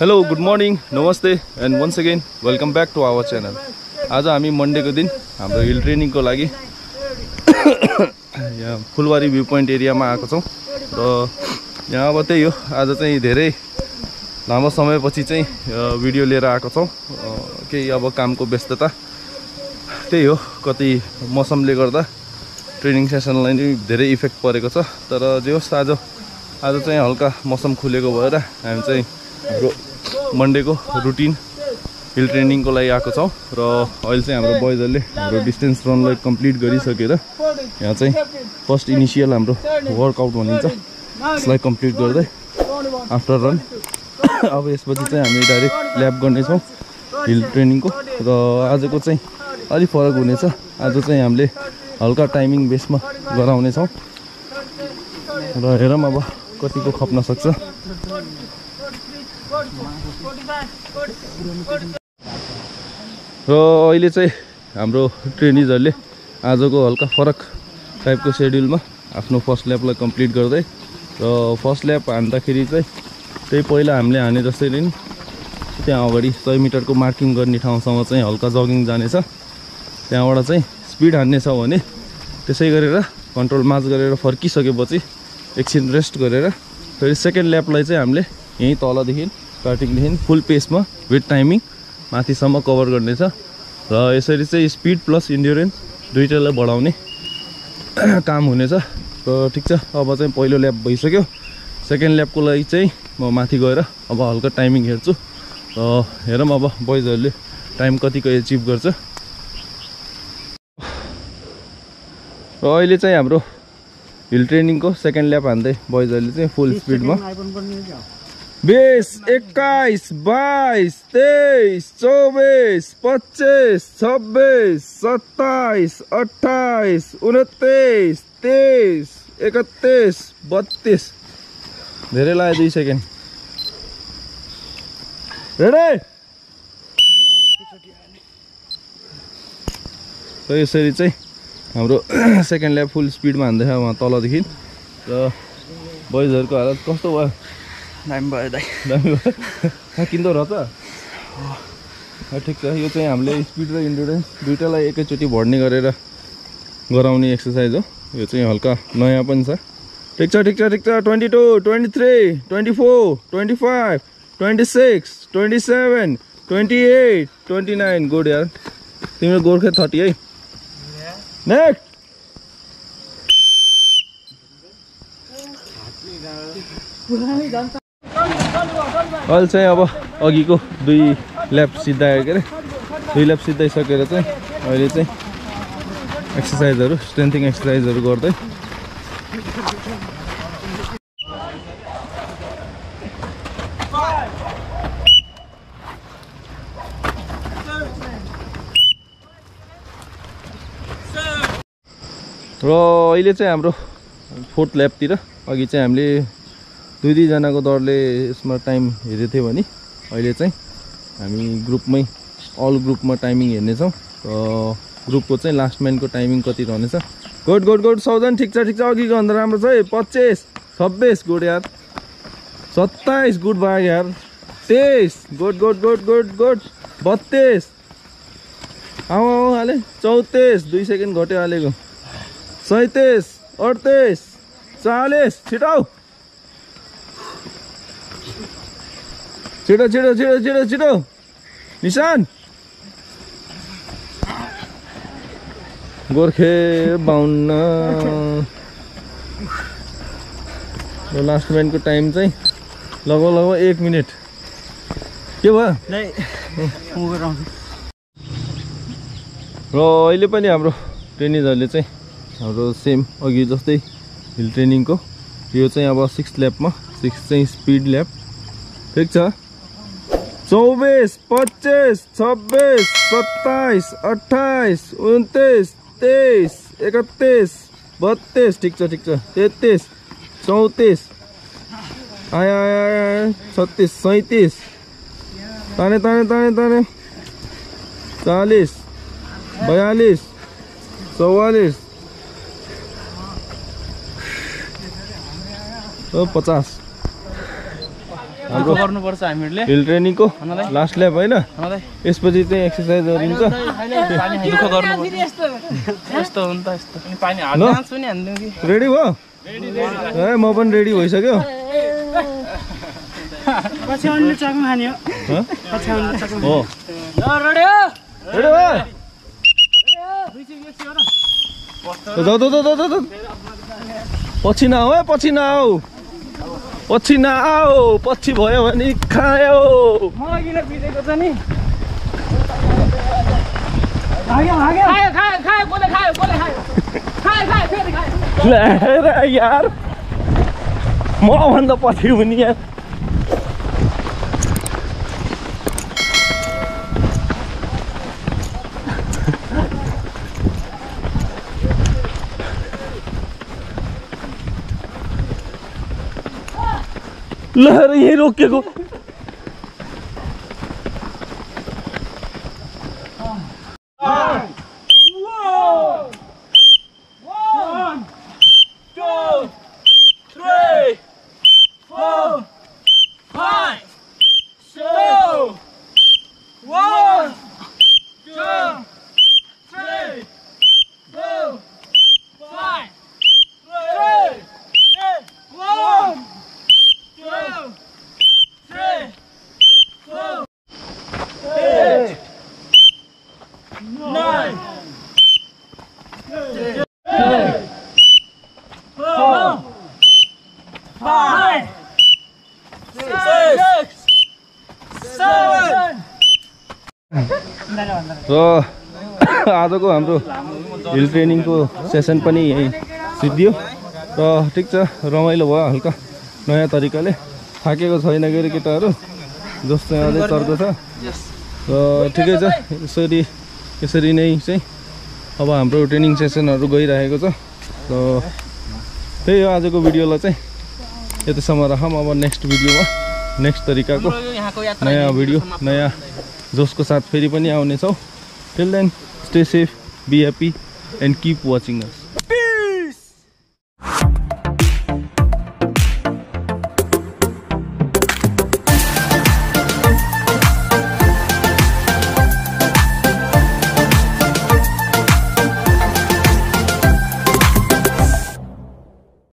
Hello good morning नमस्ते and once again welcome back to our channel आज हामी मन्डेको दिन हाम्रो हिल ट्रेनिङको लागि यहाँ फुलबारी भ्यू पोइन्ट एरियामा आएको छौँ। र यहाँ अब त्यही हो आज चाहिँ धेरै लामो समयपछि चाहिँ भिडियो लिएर आएको छौँ। केही अब कामको व्यस्तता। त्यही हो कति मौसमले गर्दा ट्रेनिङ सेसनलाई नै धेरै इफेक्ट परेको छ। तर जे होस् आज आज चाहिँ हल्का मौसम खुलेको भएर हामी चाहिँ मन्डेको रुटिन हिल ट्रेनिङको लागि आएको छौँ र अहिले चाहिँ हाम्रो बोइजहरूले हाम्रो डिस्टेन्स रनलाई कम्प्लिट गरिसकेर यहाँ चाहिँ फर्स्ट इनिसियल हाम्रो वर्कआउट भनिन्छ। यसलाई कम्प्लिट गर्दै आफ्टर रन अब यसपछि चाहिँ हामी डाइरेक्ट ल्याब गर्नेछौँ हिल ट्रेनिङको र आजको चाहिँ अलिक फरक हुनेछ। आज चाहिँ हामीले हल्का टाइमिङ बेसमा गराउनेछौँ। र हेरौँ अब कतिको खप्न सक्छ। र अहिले चाहिँ हाम्रो ट्रेनिजहरूले आजको हल्का फरक टाइपको सेड्युलमा आफ्नो फर्स्ट ल्यापलाई कम्प्लिट गर्दै र फर्स्ट ल्याप हान्दाखेरि चाहिँ त्यही पहिला हामीले हाने जस्तै नै त्यहाँ अगाडि सय मिटरको मार्किङ गर्ने ठाउँसम्म चाहिँ हल्का जगिङ जानेछ। त्यहाँबाट चाहिँ स्पिड हान्नेछ भने त्यसै गरेर कन्ट्रोल मार्च गरेर फर्किसकेपछि एकछिन रेस्ट गरेर फेरि सेकेन्ड ल्यापलाई चाहिँ हामीले यहीँ तलदेखि स्टार्टिङदेखि फुल पेसमा विथ टाइमिङ माथिसम्म कभर गर्नेछ। र यसरी चाहिँ स्पिड प्लस इन्ड्योरेन्स दुइटैलाई बढाउने काम हुनेछ। र ठिक छ अब चाहिँ पहिलो ल्याप भइसक्यो। सेकेन्ड ल्यापको लागि चाहिँ म माथि गएर अब हल्का टाइमिङ हेर्छु। र हेरौँ अब बोइजहरूले टाइम कतिको एचिभ गर्छ। र अहिले चाहिँ हाम्रो हिल ट्रेनिङको सेकेन्ड ल्याप हान्दै बोइजहरूले चाहिँ फुल स्पिडमा बिस एक्काइस बाइस तेइस चौबिस पच्चिस छब्बिस सत्ताइस अट्ठाइस उनतिस तेइस एकतिस बत्तिस। धेरै लाग्यो दुई सेकेन्ड र यसरी चाहिँ हाम्रो सेकेन्ड ल्याब फुल स्पिडमा हान्दैछ उहाँ तलदेखि। र बोइजहरूको हालत कस्तो भयो? दामी भयो दाइ दामी भयो किन्दो रहेछ अँ, ठिक छ यो चाहिँ हामीले स्पिड र इन्डुरेन्स दुइटालाई एकैचोटि भर्ने गरेर गराउने एक्सर्साइज हो। यो चाहिँ हल्का नयाँ पनि छ। ठिक छ ठिक छ ठिक छ twenty two twenty three twenty four twenty five twenty six twenty seven twenty eight twenty nine. Good यार। तिम्रो गोर्खे थर्टी है? नेक्स्ट अहिले चाहिँ अब अघिको दुई ल्याप सिद्धायो के अरे? दुई ल्याप सिद्धाइसकेर चाहिँ अहिले चाहिँ एक्सर्साइजहरू स्ट्रेन्थिङ एक्सर्साइजहरू गर्दै। र अहिले चाहिँ हाम्रो फोर्थ ल्याबतिर अघि चाहिँ हामीले दुई दुईजनाको दरले यसमा टाइम हेरेको थियो भने अहिले चाहिँ हामी ग्रुपमै अल ग्रुपमा टाइमिङ हेर्नेछौँ र ग्रुपको चाहिँ लास्ट म्यानको टाइमिङ कति रहनेछ। गुड गुड गुड सौजन ठिक छ ठिक छ अघिको भन्दा राम्रो छ। है पच्चिस छब्बिस गुड यार। सत्ताइस गुड भयो यार। तेइस good good good good good. बत्तिस। आऊ आऊ हाले। चौतिस दुई सेकेन्ड घट्यो हालेको। सैतिस अडतिस चालिस छिटो छिटो छिटो छिटो छिटो छिटो निशान गोर्खे बाहुन्न र लास्ट म्यानको टाइम चाहिँ लगभग लगभग एक मिनट के भयो र अहिले पनि हाम्रो ट्रेनिजहरूले चाहिँ हाम्रो सेम अघि जस्तै हिल ट्रेनिङको यो चाहिँ अब सिक्स ल्यापमा सिक्स चाहिँ स्पिड ल्याप ठिक छ चौबिस पच्चिस छब्बिस सत्ताइस अट्ठाइस उन्तिस तेइस एकतिस बत्तिस। ठिक छ ठिक छ। तेत्तिस चौतिस। आयो आयो आयो छत्तिस सैँतिस। ताने ताने ताने ताने। चालिस बयालिस चौवालिस। पचास। हाम्रो गर्नुपर्छ हामीहरूले। हिल ट्रेनिङको लास्ट ल्याब होइन। यसपछि चाहिँ एक्सर्साइजहरू हुन्छ दुःख गर्नु यस्तो? हो नि त यस्तो। पानी ल। हाल्छु नि हाल्नु कि? रेडी भयो? ए म पनि रेडी भइसक्यो। हो। हँ? पछि हो। हो। पछि नआऊ पछि भयो भने खायो। मलाई किन छ नि। भाग्यो भाग्यो। खायो खायो खायो कसले खायो कसले खायो? खायो खायो फेरि खायो। ल्याएर यार। मभन्दा पछि हुने यार। लहर रही है रोके को र आजको हाम्रो हिल ट्रेनिङको सेसन पनि यहीँ सिद्धियो। र ठिक छ रमाइलो भयो हल्का नयाँ तरिकाले। थाकेको छैन के अरे केटाहरू? जस्तो अझै चर्को छ। र ठिकै छ यसरी यसरी नै चाहिँ अब हाम्रो ट्रेनिङ सेसनहरू गइरहेको छ। र त्यही हो आजको भिडियोलाई चाहिँ। यतिसम्म राखौँ। अब नेक्स्ट भिडियोमा नेक्स्ट तरिकाको नयाँ भिडियो नयाँ जोसको साथ फेरि पनि आउनेछौँ। Till then stay safe be happy and keep watching us